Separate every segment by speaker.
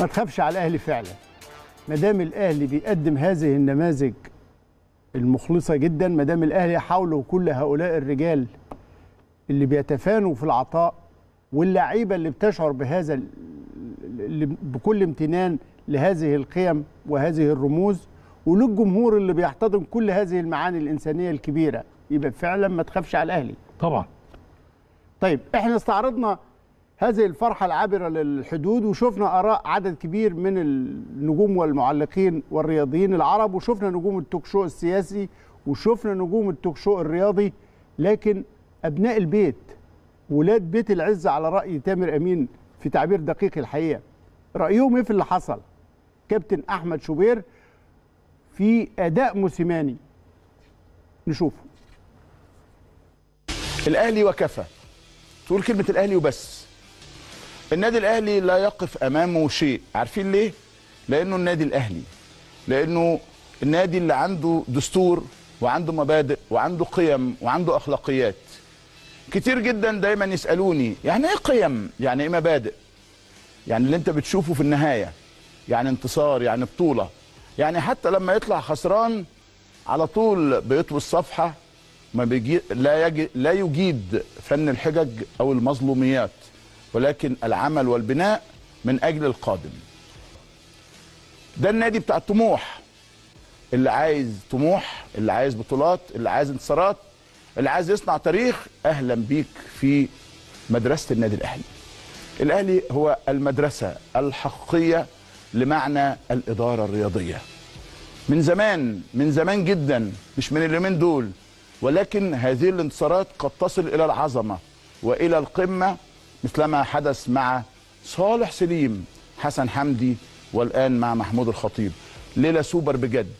Speaker 1: ما تخافش على الأهلي فعلا. ما دام الأهلي بيقدم هذه النماذج المخلصة جدا ما دام الأهلي حوله كل هؤلاء الرجال اللي بيتفانوا في العطاء واللعيبة اللي بتشعر بهذا بكل امتنان لهذه القيم وهذه الرموز وللجمهور اللي بيحتضن كل هذه المعاني الإنسانية الكبيرة يبقى فعلا ما تخافش على الأهلي.
Speaker 2: طبعا.
Speaker 1: طيب إحنا استعرضنا هذه الفرحة العابرة للحدود وشفنا آراء عدد كبير من النجوم والمعلقين والرياضيين العرب وشفنا نجوم التوك شو السياسي وشفنا نجوم التوك شو الرياضي. لكن أبناء البيت ولاد بيت العز على رأي تامر أمين في تعبير دقيق الحقيقة. رأيهم إيه في اللي حصل؟ كابتن أحمد شوبير في أداء موسيماني. نشوفه.
Speaker 3: الأهلي وكفى. تقول كلمة الأهلي وبس. النادي الأهلي لا يقف أمامه شيء. عارفين ليه؟ لأنه النادي الأهلي. لأنه النادي اللي عنده دستور وعنده مبادئ وعنده قيم وعنده أخلاقيات. كتير جدا دايما يسألوني يعني إيه قيم؟ يعني إيه مبادئ؟ يعني اللي أنت بتشوفه في النهاية. يعني انتصار يعني بطولة. يعني حتى لما يطلع خسران على طول بيطوي الصفحه ما بيجي لا يجي لا يجيد فن الحجج أو المظلوميات. ولكن العمل والبناء من أجل القادم. ده النادي بتاع الطموح اللي عايز طموح اللي عايز بطولات اللي عايز انتصارات اللي عايز يصنع تاريخ أهلا بيك في مدرسة النادي الأهلي. الأهلي هو المدرسة الحقيقية لمعنى الإدارة الرياضية. من زمان من زمان جدا مش من اليومين دول ولكن هذه الانتصارات قد تصل إلى العظمة وإلى القمة مثلما حدث مع صالح سليم حسن حمدي والآن مع محمود الخطيب. ليلة سوبر بجد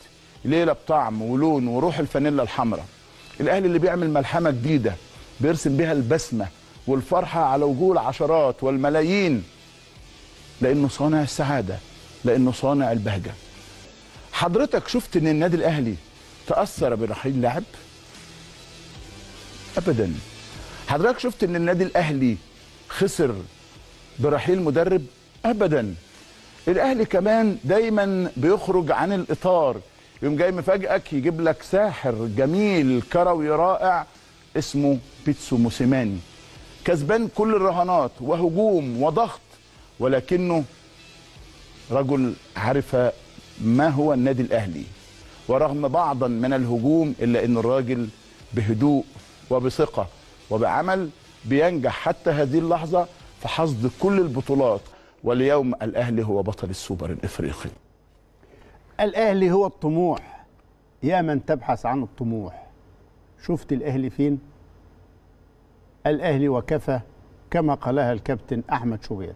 Speaker 3: ليلة بطعم ولون وروح الفانيلا الحمراء. الاهلي اللي بيعمل ملحمة جديدة بيرسم بها البسمة والفرحة على وجوه العشرات والملايين. لأنه صانع السعادة لأنه صانع البهجة. حضرتك شفت إن النادي الأهلي تأثر برحيل لاعب؟ ابدا. حضرتك شفت إن النادي الأهلي خسر برحيل مدرب ابدا. الأهلي كمان دايما بيخرج عن الإطار. يوم جاي مفاجئك يجيب لك ساحر جميل كروي رائع اسمه بيتسو موسيماني. كسبان كل الرهانات وهجوم وضغط ولكنه رجل عرف ما هو النادي الأهلي. ورغم بعضا من الهجوم إلا إن الراجل بهدوء وبثقة وبعمل بينجح حتى هذه اللحظة في حصد كل البطولات. واليوم الأهلي هو بطل السوبر الإفريقي.
Speaker 1: الأهلي هو الطموح. يا من تبحث عن الطموح. شفت الأهلي فين؟ الأهلي وكفى كما قالها الكابتن أحمد شوبير.